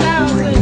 thousand.